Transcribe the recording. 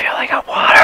feel like a water.